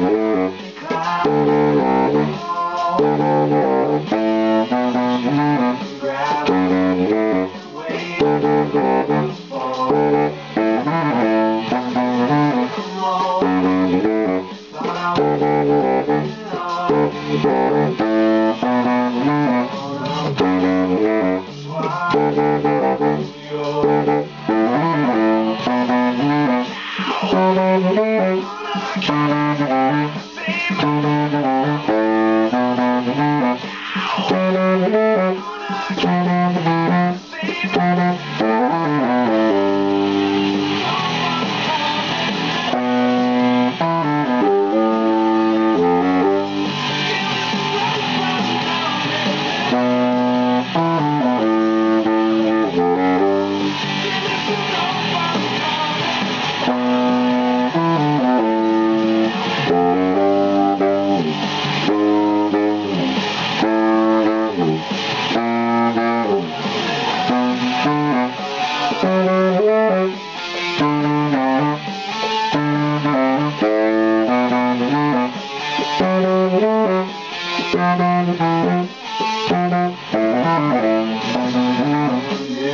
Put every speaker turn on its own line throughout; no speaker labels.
Mm-hmm.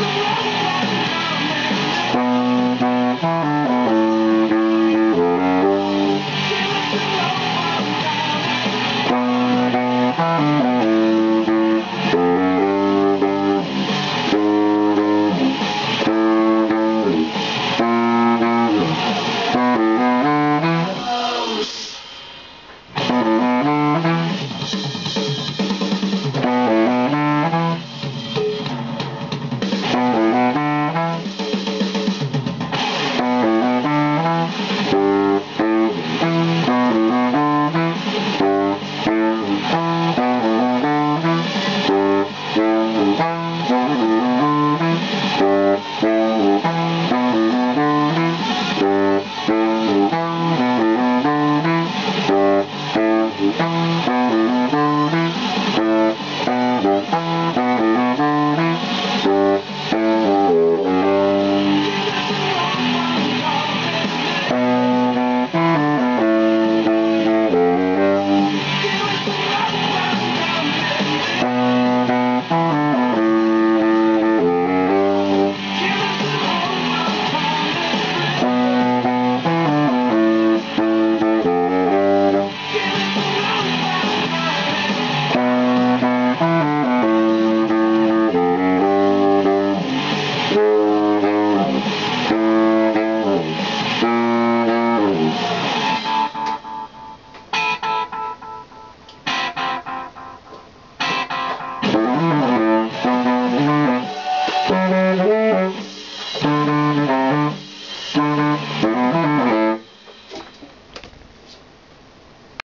Let's go!